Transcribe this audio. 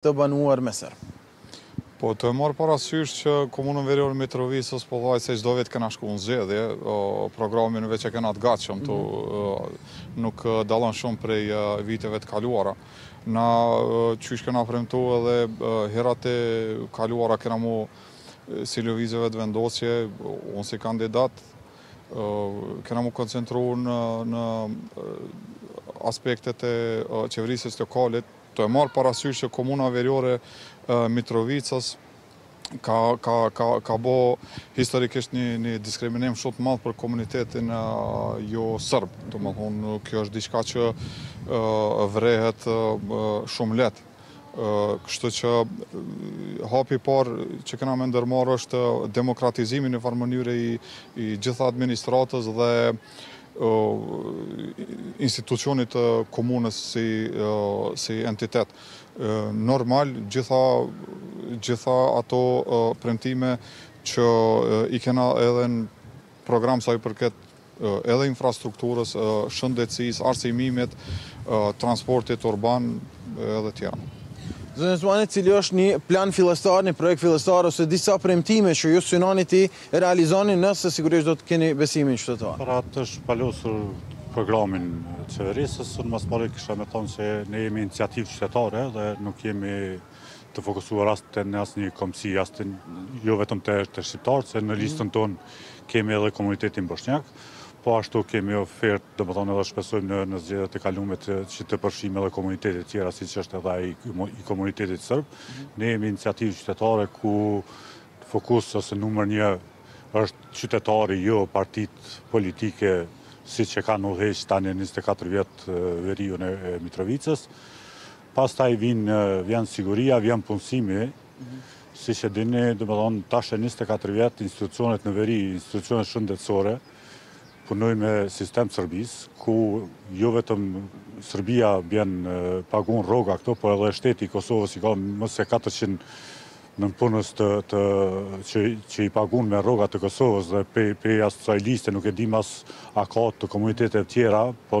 të banuar me serbë. Po tu e marrë parasysh që në komunën Veriore të Mitrovicës ose pothuajse çdo vit kena shku në zgjedhje, programin veç e kena të gatshëm tu mhm. nuk dallon shumë prej viteve të kaluara. Na qysh kena premtu edhe herat e kaluara kena mu si Lëvizje Vetëvendosje, unë si kandidat, kena mu koncentru në aspektet e qeverisjes lokale, Duke marrë parasysh që Komuna Veriore e Mitrovicës ka ka ka ka bë historikisht një një diskriminim shumë të madh për komunitetin jo serb, domethënë kjo është diçka që vrehet shumë lehtë. Kështu që hapi i parë që kena me ndërmarrë është demokratizimi nifarë mënyre i, i gjitha administratës dhe institucionit të komunës si si entitet. Normal gjitha gjitha ato premtime që i kena edhe në program sa i përket edhe infrastrukturës, shëndetësisë, arsimimit, transportit urban edhe tjera. Zonjusha Mane, cili është një plan fillestar, një projekt fillestar, ose disa premtime që ju synoni t'i realizoni nëse sigurisht do të keni besimin e qytetarëve. Para se të shpalos programin qeverisës, unë ma s'pari kisha me thonë se ne jemi iniciativë qytetare dhe nuk jemi të fokusuar as të në asnjë kombësi, as të jo vetëm të, të shqiptarë, se në mhm. listën tonë kemi edhe komunitetin boshnjak, po ashtu kemi ofertë, domethënë edhe shpresojmë në, në zgjedhjet e kalumet që të përfshijmë edhe komunitetet tjera, siç është edhe i, i komunitetit serb. Mhm. Ne jemi iniciativë qytetare ku Fokus ose numër një është qytetari, jo partitë politike siç e kanë udhëheqë tani e njëzet e katër vjet veriun e Mitrovicës. Pastaj vin vjen siguria, vjen punësimi. Mhm. Siç e dini, domethënë tash e njëzet e katër vjet institucionet në veri, institucionet shëndetësore punojnë me sistem të Serbisë, ku jo vetëm Serbia bjen pagun rroga këtu, por edhe shteti i Kosovës i ka mëse 400 Nëpunës të të që që i pagun me rroga të Kosovës dhe pe prej asaj liste nuk e dim as a ka të komuniteteve tjera, po